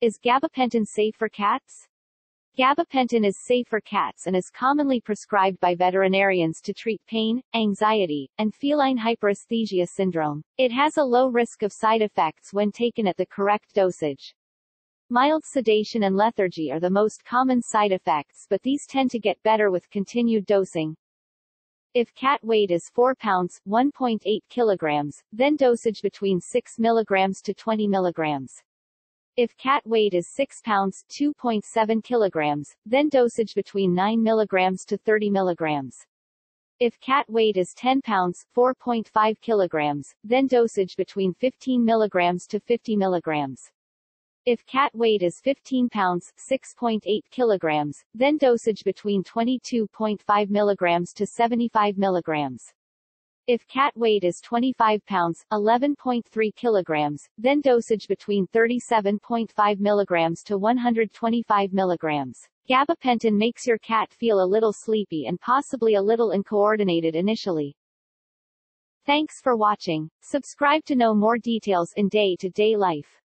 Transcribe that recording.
Is gabapentin safe for cats? Gabapentin is safe for cats and is commonly prescribed by veterinarians to treat pain, anxiety, and feline hyperesthesia syndrome. It has a low risk of side effects when taken at the correct dosage. Mild sedation and lethargy are the most common side effects but these tend to get better with continued dosing. If cat weight is 4 pounds, 1.8 kilograms, then dosage between 6 milligrams to 20 milligrams. If cat weight is 6 pounds 2.7 kilograms, then dosage between 9 milligrams to 30 milligrams. If cat weight is 10 pounds 4.5 kilograms, then dosage between 15 milligrams to 50 milligrams. If cat weight is 15 pounds 6.8 kilograms, then dosage between 22.5 milligrams to 75 milligrams. If cat weight is 25 pounds, 11.3 kilograms, then dosage between 37.5 milligrams to 125 milligrams. Gabapentin makes your cat feel a little sleepy and possibly a little uncoordinated initially. Thanks for watching. Subscribe to know more details in day-to-day -day life.